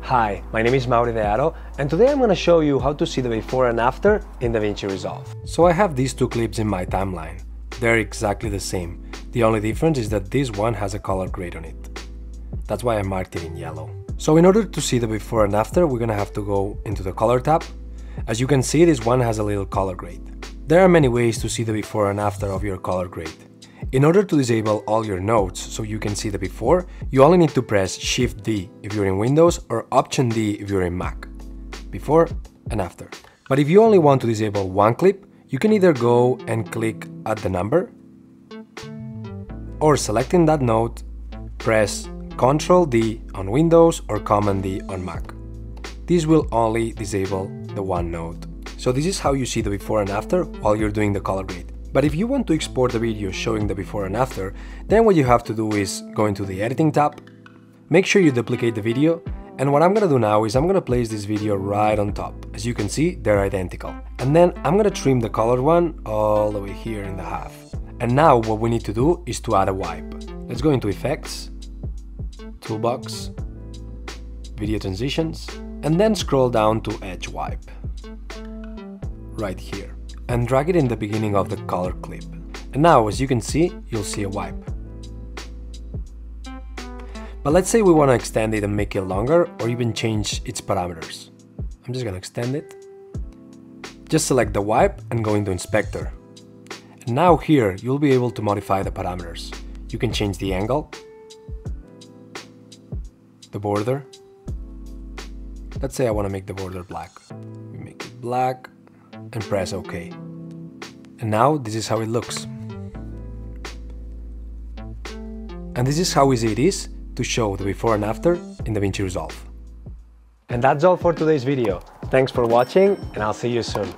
Hi, my name is Mauri de Haro and today I'm going to show you how to see the before and after in DaVinci Resolve. So I have these two clips in my timeline. They're exactly the same. The only difference is that this one has a color grade on it. That's why I marked it in yellow. So in order to see the before and after, we're gonna have to go into the color tab. As you can see, this one has a little color grade. There are many ways to see the before and after of your color grade. In order to disable all your nodes so you can see the before, you only need to press Shift D if you're in Windows or Option D if you're in Mac. Before and after. But if you only want to disable one clip, you can either go and click at the number or selecting that node, press Ctrl D on Windows or Command D on Mac. This will only disable the one node. So this is how you see the before and after while you're doing the color grade. But if you want to export the video showing the before and after, then what you have to do is go into the editing tab, make sure you duplicate the video, and what I'm gonna do now is I'm gonna place this video right on top. As you can see, they're identical. And then I'm gonna trim the colored one all the way here in the half. And now what we need to do is to add a wipe. Let's go into Effects, Toolbox, Video Transitions, and then scroll down to Edge Wipe. Right here and drag it in the beginning of the color clip. And now, as you can see, you'll see a wipe. But let's say we want to extend it and make it longer or even change its parameters. I'm just gonna extend it. Just select the wipe and go into inspector. And now here, you'll be able to modify the parameters. You can change the angle, the border. Let's say I want to make the border black. We make it black, and press OK. And now this is how it looks. And this is how easy it is to show the before and after in DaVinci Resolve. And that's all for today's video. Thanks for watching and I'll see you soon.